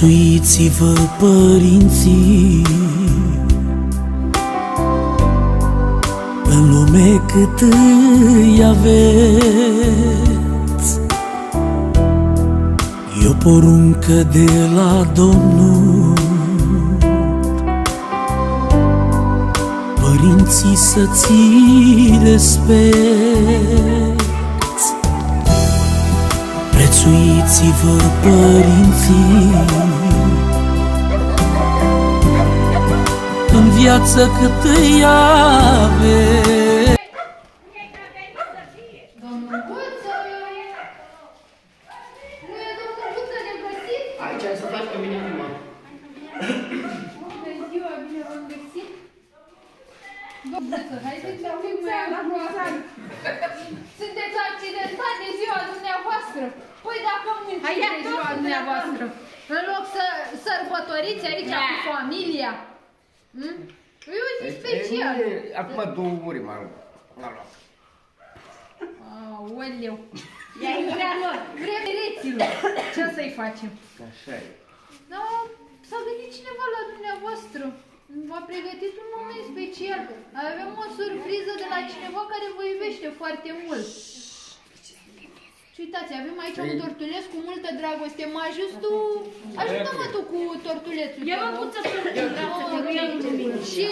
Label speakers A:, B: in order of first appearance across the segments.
A: Prețuiți-vă părinții. În lume cât îi aveți E o poruncă de la Domnul. Părinții să ți respect Prețuiți-vă părinții În viață cât îi aveți
B: Domnul Guță! Nu e domnul Guță de găsit?
C: Aici ai să faci pe mine acum.
B: Bună ziua, bine v-am găsit! Domnul Guță, haideți să avem mai aproape. Sunteți accidentat de ziua dumneavoastră. Păi dacă munciți
D: Hai, ia
B: de
D: tot
B: ziua
D: cu
B: dumneavoastră, în loc să sărbătoriți aici
D: Da.
B: cu familia, hm? E o zi specială.
C: E, Acum două ore m-am l-am luat.
B: Aoleu.
D: Ia intra lor.
B: Vremereților, ce să-i facem?
C: Așa e.
B: Da, s-a gândit cineva la dumneavoastră. V-a pregătit un moment special. Avem o surpriză de la cineva care vă iubește foarte mult. Și uitați, avem aici un
C: Ei.
B: tortuleț cu multă dragoste. Mă ajut tu? Ajută-mă tu cu tortulețul.
D: Eu
B: te
D: mă
B: rog.
D: puță să
B: Și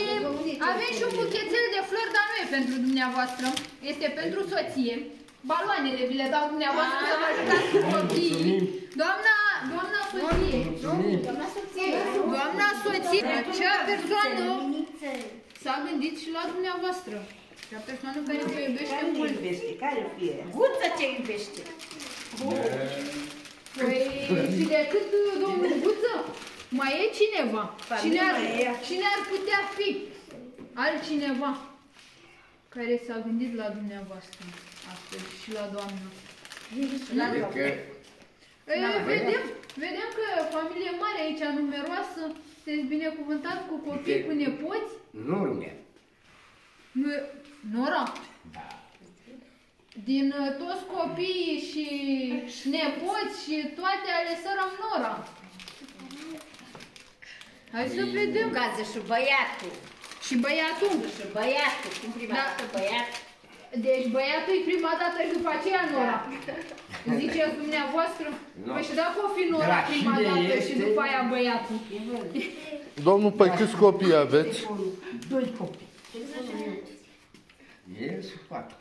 B: avem și un buchețel de flori, dar nu e pentru dumneavoastră. Este pentru soție. Baloanele vi le dau dumneavoastră să vă ajutați cu copiii. Doamna, doamna soție. Doamna soție, acea persoană s-a gândit și la dumneavoastră. Acea persoană care vă iubește mult.
E: Care fie?
D: Guță ce iubește.
B: Păi, și decât domnul Guță, mai e cineva. Cine ar,
E: mai e.
B: cine ar putea fi? Altcineva care s-a gândit la dumneavoastră astăzi și la doamna. La
C: Cred că
B: Ei, vedem, vedem că familie mare aici, numeroasă, sunteți binecuvântat cu copii, cu nepoți.
C: nu urmea.
B: Nu- Nora,
C: Da.
B: din uh, toți copiii și nepoți și toate ale sărăm Nora. Hai să vedem.
D: Gază și băiatul.
B: Și băiatul.
D: Și băiatul. Cum prima
B: Da.
D: dată băiat.
B: Deci băiatul e prima dată și după aceea Nora. Ziceți dumneavoastră?
C: Nu.
B: Păi și dacă o fi Nora
C: Dar
B: prima
C: cine
B: dată și
C: este?
B: după aia băiatul.
F: Domnul, păi câți copii aveți?
E: Doi copii.
C: E și patru.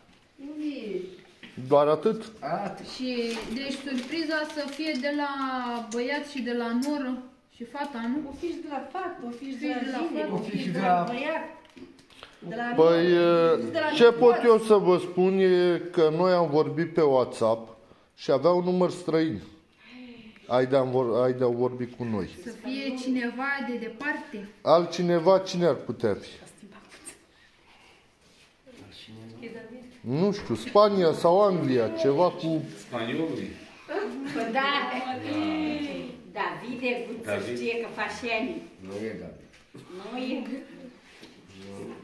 F: Doar atât?
C: Atât.
B: Și deci surpriza să fie de la băiat și de la noră și fata, nu?
E: O fi și de la fată, o fi și de
B: Fi
E: la
B: de la
E: zile,
B: fată,
E: o fi și de la băiat. De la
F: Păi,
E: noi, de la
F: ce
E: nepoți.
F: pot eu să vă spun e că noi am vorbit pe WhatsApp și avea un număr străin. Ai de-a vor, ai de vorbi cu noi.
B: Să fie cineva de departe.
F: Altcineva, cine ar putea fi? Nu știu, Spania sau Anglia, ceva cu...
G: Spaniolului?
D: Da. Davide Guță
G: David.
D: știe că faci ani.
C: Nu e da.
D: Nu e.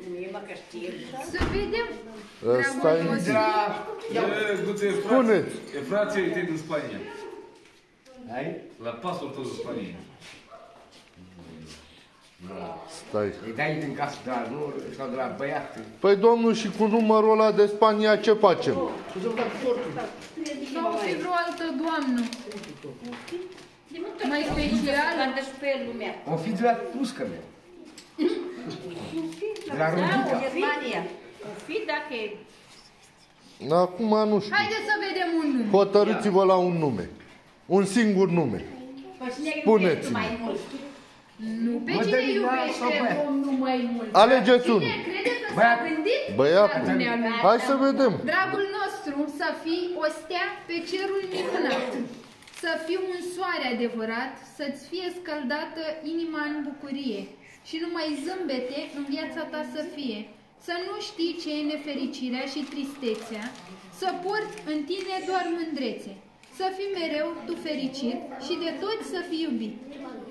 D: Nu e mă că știe.
B: Să vedem.
F: Ăsta
B: Dragul
F: e...
B: nostru.
G: E, Guță, e frație,
F: Spuneți.
G: e frație tăi din Spania.
C: Ai?
G: La pasul tău din Spania.
F: Stai.
C: Îi dai din casă de la nu sau de la băiat.
F: Păi domnul, și cu numărul ăla de Spania ce facem?
B: Sau fi vreo altă doamnă.
D: De multe
B: Mai
D: ori
B: special?
D: Să și pe lumea.
C: O fi de la puscă mea. De la
D: Da, o
C: Rudica.
D: Germania. O fi dacă e
F: Acum nu știu.
B: Haideți să vedem un nume.
F: Hotărâți-vă la un nume. Un singur nume.
D: Păi cine
F: Spuneți-mi.
D: Iubește mai mult?
B: Nu pe
C: Mă
B: cine
C: dă din nas sau
B: iubește
C: băiat?
B: domnul mai mult.
F: Alegeți
B: Cine
F: unul.
B: crede că s-a
C: Băiat.
B: gândit
F: Băiatul.
B: la dumnealui?
F: Hai să vedem.
B: Dragul nostru, să fii o stea pe cerul minunat, să fii un soare adevărat, să-ți fie scăldată inima în bucurie și numai zâmbete în viața ta să fie. Să nu știi ce e nefericirea și tristețea, să porți în tine doar mândrețe, să fii mereu tu fericit și de toți să fii iubit.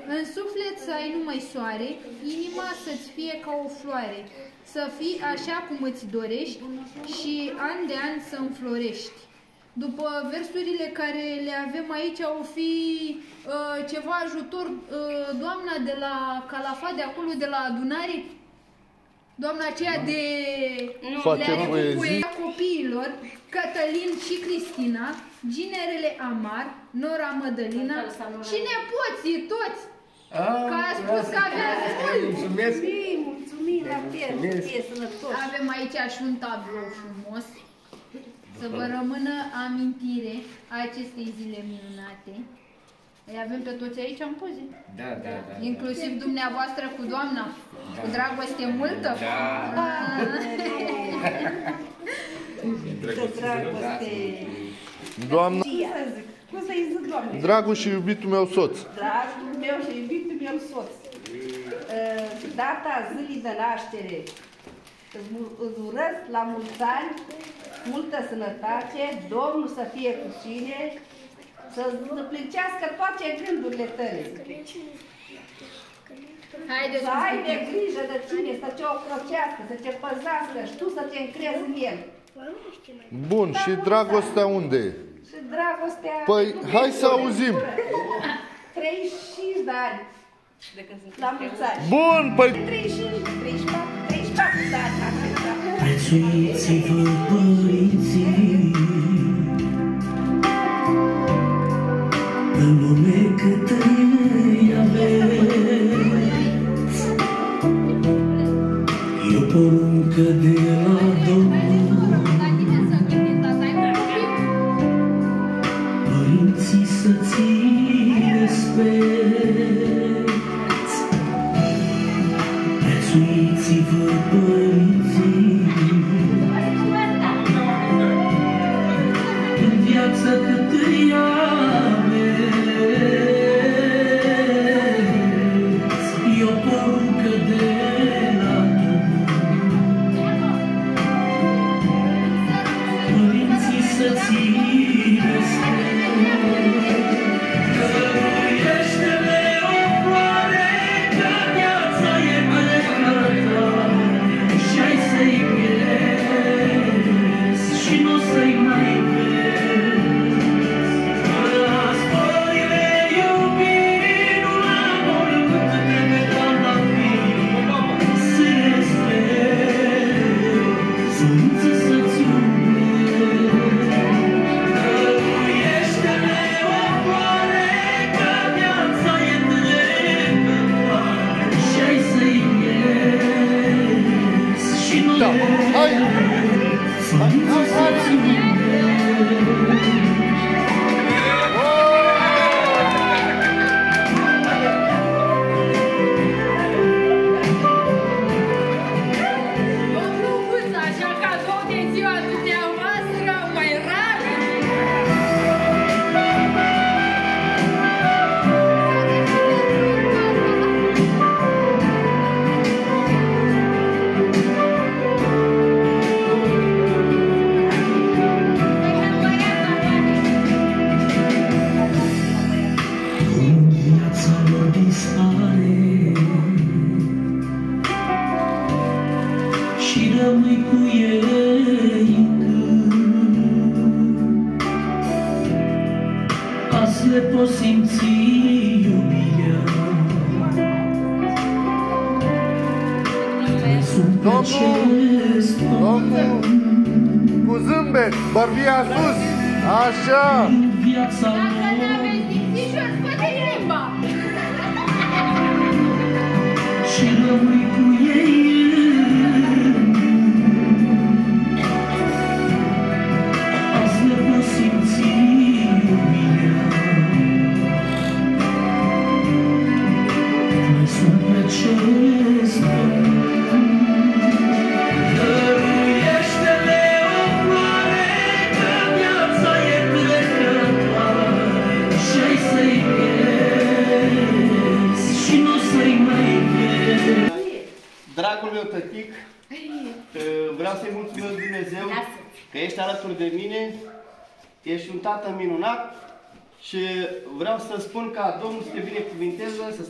B: În suflet să ai numai soare, inima să-ți fie ca o floare, să fii așa cum îți dorești și an de an să înflorești. după versurile care le avem aici, o fi uh, ceva ajutor uh, doamna de la Calafat, de acolo, de la adunare? Doamna aceea de
F: Face
B: le are
F: poezii.
B: poezia copiilor, Cătălin și Cristina, ginerele Amar, Nora Mădălina și nepoții toți. Că a spus că aveați mult.
C: Mulțumesc!
E: Mulțumim, mulțumim la fel, să fie sănătoși.
B: Avem aici și un tablou frumos să vă rămână amintire a acestei zile minunate. Îi avem pe toți aici în poze.
C: Da, da, da.
B: Inclusiv dumneavoastră cu doamna. Cu dragoste multă.
C: Da.
E: Câtă dragoste.
F: Doamna,
E: Ce să zic? Cum să-i zic, Doamne?
F: dragul și iubitul meu soț.
E: Dragul meu și iubitul meu soț. Uh, Data zilei de naștere. Îți mu- Îți urăsc la mulți ani, multă sănătate, Domnul să fie cu cine, să-ți împlinească toate gândurile tale.
B: Haideți
E: Să
B: cu
E: ai de grijă de tine, să te ocrocească, să te păzească și tu să te încrezi în El.
F: Bun, și dragostea unde e?
E: Și dragostea...
F: Păi,
E: nu
F: hai
E: vine
F: să
E: de
F: auzim.
E: gură. 35 de ani. La mulți ani.
F: Bun, păi
E: 35, 34, 34 de ani. am crezut.
A: Prețuiți-vă părinții În lume cât îi aveți E o poruncă de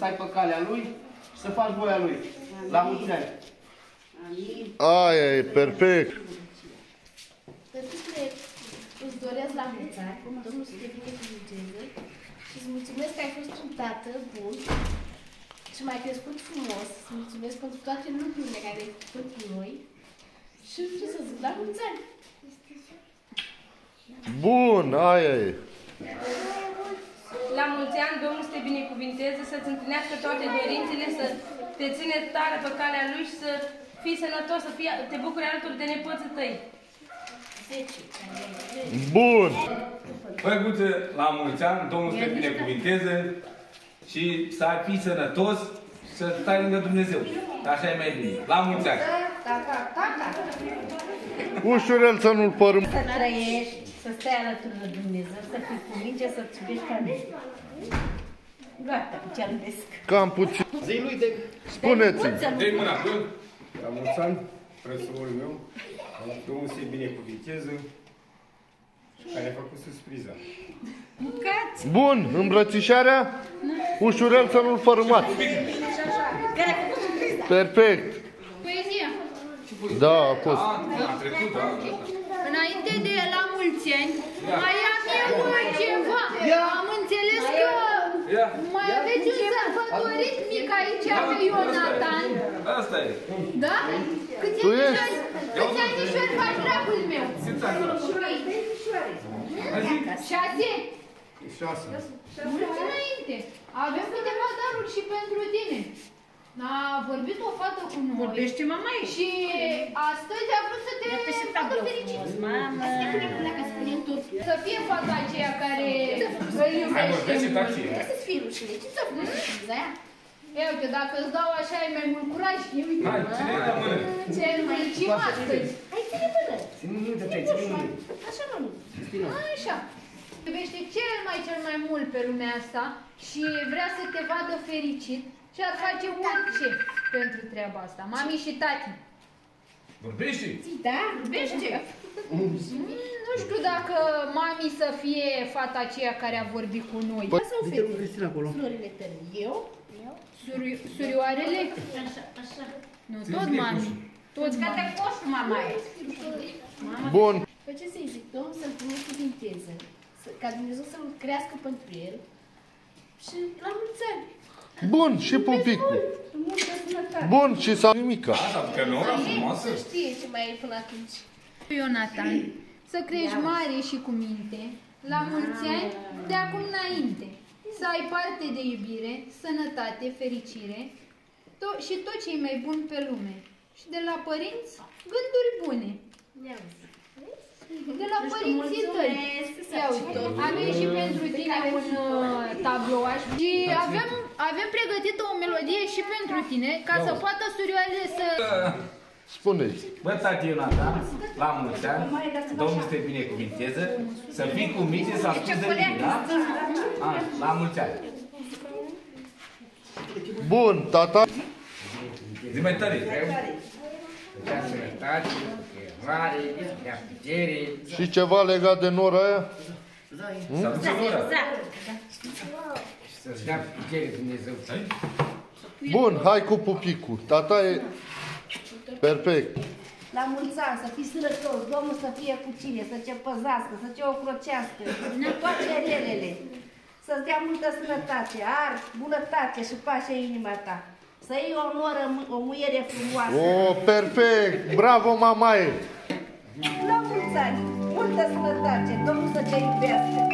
H: stai pe calea Lui și să faci voia Lui. La mulți ani!
F: Aia e perfect.
I: îți doresc la mulți ani, Domnul să te binecuvânteze și îți mulțumesc că ai fost un tată bun și m-ai crescut frumos. Îți mulțumesc pentru toate lucrurile care ai făcut pentru noi și ce să zic, la mulți ani!
F: Bun, aia e.
E: La mulți ani, Domnul să te binecuvinteze, să-ți împlinească toate dorințele, să te ține tare pe calea Lui și să fii sănătos, să fii, te bucuri alături de nepoții tăi.
I: 10.
F: Bun.
G: Băi, Guță, la mulți ani, Domnul să te binecuvinteze și să ai fii sănătos și să stai lângă Dumnezeu. Așa e mai bine. La mulți ani.
E: Tata, tata.
F: Ușurel să nu-l părâm.
J: Să trăiești, să stai alături de Dumnezeu, să fii cu minge, să-ți iubești ca mine. Gata, ce albesc.
F: Cam puțin.
H: Zi lui de...
F: Spuneți-mi.
G: Dă-i mâna, bă.
C: La mulți ani, presurul meu, Domnul să-i binecuvinteze, care a făcut surpriza.
F: Bun, îmbrățișarea? Ușurel să nu-l fărâmați. Perfect.
B: Poezia.
F: Da, a fost.
G: A trecut, da.
B: Înainte de la mulți ani, mai am eu ceva. Am înțeles că
G: Ia.
B: mai aveți un sărbătorit mic aici pe Ionatan.
G: Asta e.
B: Da? Câți
F: Tu
B: anișori,
F: ești?
B: câți anișori faci, dragul meu?
G: Câți ani?
B: Șase?
C: Șase.
B: Mulți înainte. Avem câteva daruri și pentru tine. A vorbit o fată cu noi.
J: Vorbește mama
B: Și astăzi a vrut să te facă fericit.
J: Mamă.
B: Să fie fata aceea care îl
G: Hai,
B: iubește
G: vorbește
B: mult.
G: tacie.
I: Să-ți fie rușine, ce să faci surpriza aia?
B: Ia uite, dacă îți dau așa ai mai mult curaj. Ia uite.
G: Hai, ține de mână.
B: Ce fericim astăzi.
I: Hai, ține mână!
C: Ține minte, te ține minte.
I: Așa, mă, nu.
B: Așa. Iubește cel mai cel mai mult pe lumea asta și vrea să te vadă fericit și ar face orice pentru treaba asta. Mami și tati.
G: Vorbește.
I: Da, iubește!
B: Mm, Nu știu dacă mami să fie fata aceea care a vorbit cu noi.
I: Păi, sau fete? Florile tale. Eu? Eu?
B: Suri, surioarele?
I: Așa, așa.
B: Nu, tot mami. Tot
J: Că te
B: mami.
J: coș, mama e.
F: Bun.
I: Păi ce să-i zic? Domnul să-l binecuvinteze, să- ca Dumnezeu să-l crească pentru el și la mulți ani.
F: Bun, și pupicul.
E: Multă sănătate.
F: Bun, și s-a nimica.
G: Asta, că nu era frumoasă.
I: Să știe ce mai e până atunci.
B: Ionatan, să crești mare și cu minte, la mulți ani, de acum înainte. Să ai parte de iubire, sănătate, fericire to- și tot ce e mai bun pe lume. Și de la părinți, gânduri bune.
I: Ne-am
B: De la părinții tăi. Ia uite, avem și pentru tine un uh, tablouaș și avem, avem pregătită o melodie și pentru tine, ca să poată surioarele să...
F: Spuneți.
G: Bă, tati Ionatan, la mulți ani, Domnul să te binecuvinteze, să fii cu minte, să asculti de mine, da? A, la mulți ani.
F: Bun, tata.
G: Zi mai tare.
C: Dea sănătate, mare, dea putere.
F: Și ceva legat de nora aia?
G: Să aduce ora.
C: Să-ți dea putere Dumnezeu.
F: Bun, hai cu pupicul. Tata e perfect.
E: La mulți ani, să fii sănătos, Domnul să fie cu cine, să te păzească, să te ocrocească, toate relele. Să-ți dea multă sănătate, ar, bunătate și pace în inima ta. Să iei o noră, o muiere frumoasă.
F: O, perfect. Bravo, mamaie.
E: La mulți ani, multă sănătate, Domnul să te iubească.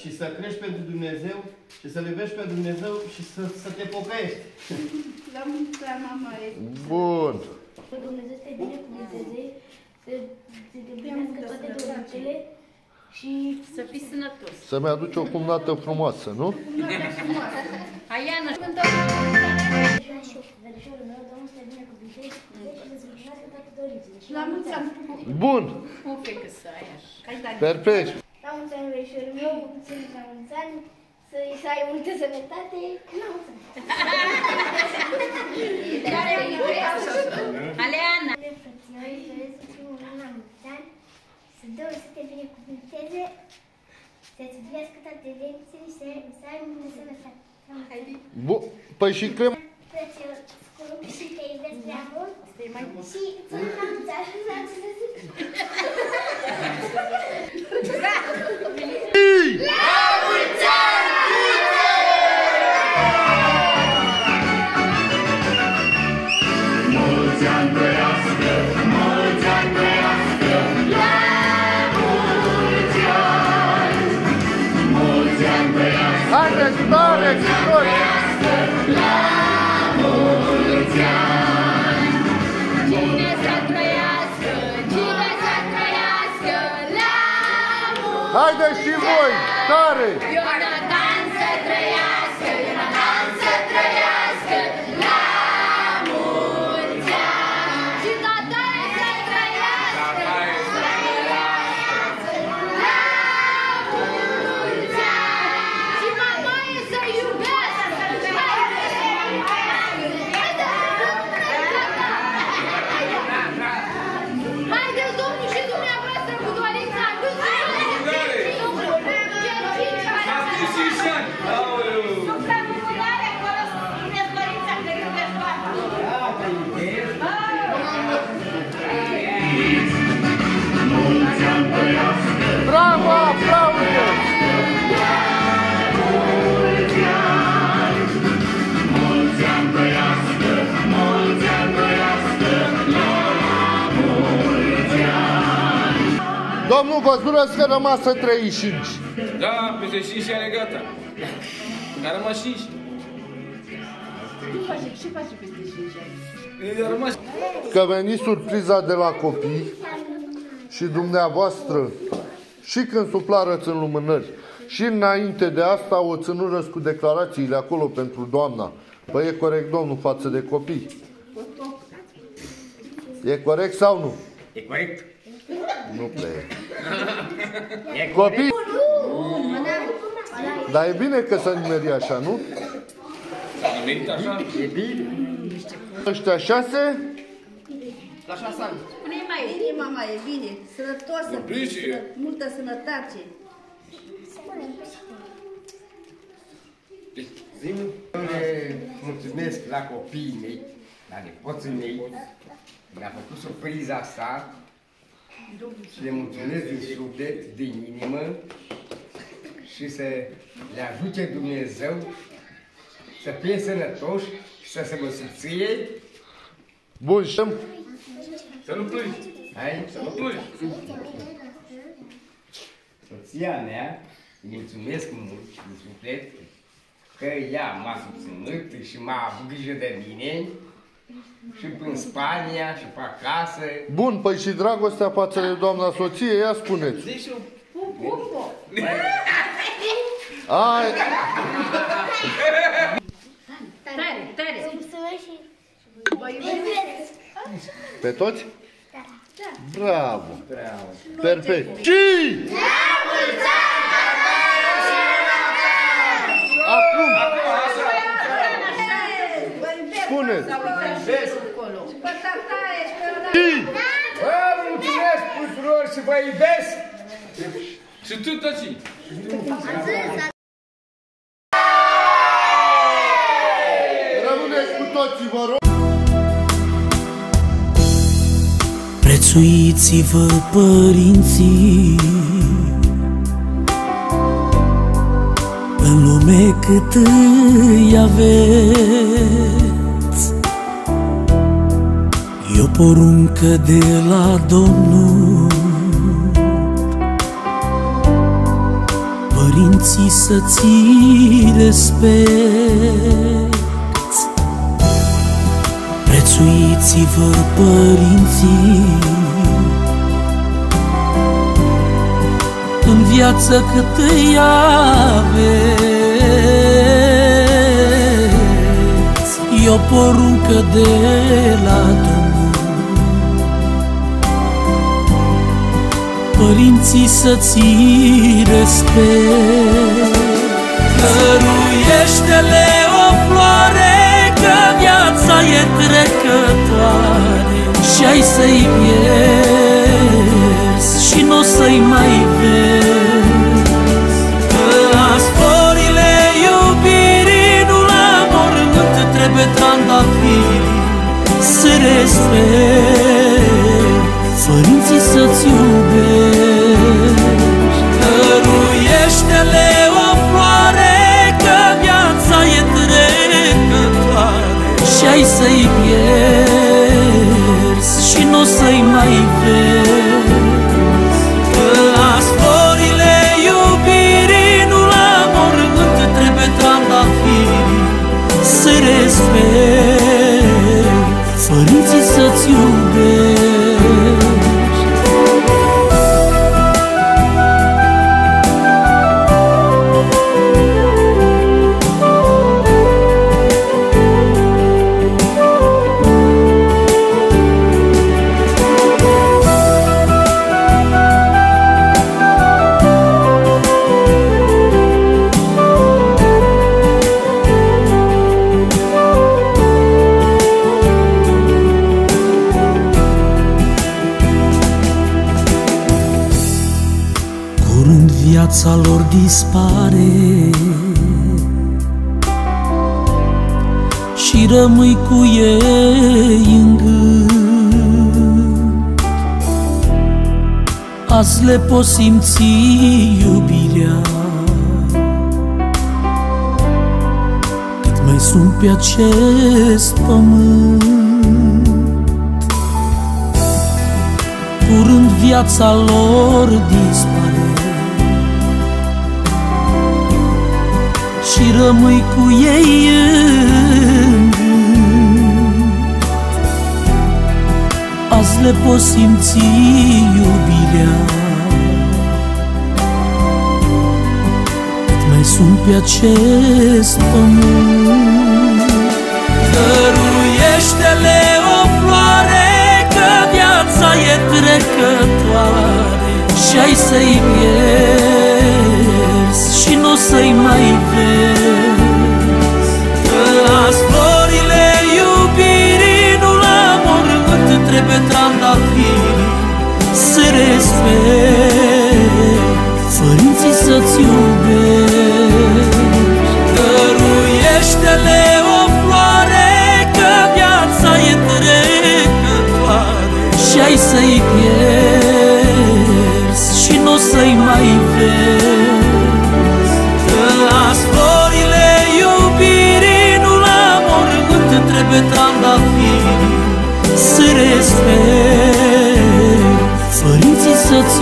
K: Și să
H: crești pentru Dumnezeu și să-L iubești pe Dumnezeu și să, să te pocăiești.
E: La mulți ani, mama e.
F: Bun.
I: Că Dumnezeu să te binecuvânteze, să să te primească toate dorințele și
J: Să fii sănătos.
F: Să-mi aduci o cumnată frumoasă, nu?
J: Aiana,
I: și eu, verișorul meu, Domnul să te binecuvânteze și să-ți primească toate dorințele. Și
E: La mulți ani.
F: Bun.
J: o fecă să ai așa.
F: Perfect.
I: La mulți ani, verișorul meu, mulțumim la mulți ani, să, să ai multă sănătate. La mulți ani.
J: Aleana!
I: Frățioare, doresc să fii un an la mulți ani, să Domnul să te binecuvânteze, să-ți viască toate dorințele și să, să ai multă sănătate. La mulți ani.
F: Bun. Păi și Clem...
I: Frățioare, scump și te iubesc prea mult. Și să la mulți ani, vreau să zic.
F: Haideți, tare, victorie!
B: Cine să trăiască, cine să trăiască la mult
F: Haideți și voi, tare!
B: Ionatan Domnul
F: vă jură că rămasă 35.
G: Da, peste 5 ani e gata. A rămas 5.
E: Ce face peste 5 ani?
G: A rămas
F: Că veni surpriza de la copii și dumneavoastră și când suplarăți în lumânări și înainte de asta o ținurăți cu declarațiile acolo pentru doamna. Păi e corect, domnul, față de copii. E corect sau nu?
C: E corect?
F: Nu prea e.
C: E corect?
F: Copii? Dar e bine că s-a nimerit așa, nu?
G: nimerit așa.
C: E bine.
F: Ăștia șase?
H: La șase ani.
E: Spune mai bine, mama, e bine. Sănătoasă,
G: Iubiți.
E: sănă- multă sănătate.
C: Zi-mi, le mulțumesc la copiii mei, la nepoții mei, mi-a făcut surpriza asta și le mulțumesc din suflet, din inimă și să le ajute Dumnezeu să fie sănătoși și să se mă subție.
F: Bun, și
G: Să nu plângi.
C: Hai?
G: Să nu plângi.
C: Soția mea, îi mulțumesc mult din suflet că ea m-a susținut și m-a avut grijă de mine și prin Spania și pe acasă.
F: Bun, păi și dragostea față de doamna soție, ia spuneți.
H: Zici eu,
F: Ai,
J: Tare, tare.
I: Mulțumesc și
E: Vă iubesc.
F: pe toți? Bravo!
C: Bravo.
F: Perfect! Și! Acum,
E: Vă iubesc.
F: Spuneți!
H: vezi,
E: Pe tataie și pe ăla.
F: Și!
C: Vă mulțumesc tuturor și vă iubesc!
G: Și tu, tăci.
F: Rămâneți cu toții, vă rog!
A: Prețuiți-vă părinții În lume cât îi aveți E o poruncă de la Domnul. Părinții să-ți respecti. Prețuiți-vă părinții. În viață cât îi aveți. E o poruncă de la Domnul Părinții să-ți respect Căruiește-le o floare Că viața e trecătoare. Și ai să-i pierzi Și n-o să-i mai vezi. Că azi florile iubirii Nu la mormânt trebuie trandafiri Să respect Părinții să-ți iubești. Căruiește-le o floare Că viața e trecătoare. Și ai să-i pierzi Și n-o să-i mai vezi dispare. Și rămâi cu ei în gând. Azi le poți simți iubirea. Cât mai sunt pe acest pământ. Curând viața lor dispare Și rămâi cu ei în gând Azi le poți simți iubirea. Cât mai sunt pe acest pământ. Dăruiește-le o floare Că viața e trecătoare. Și ai să-i pierzi Și n-o să-i mai vezi puteai să-i pierzi Și nu să-i mai vezi Că las florile iubirii Nu la mormânt trebuie trandafiri Să respect Făriții să-ți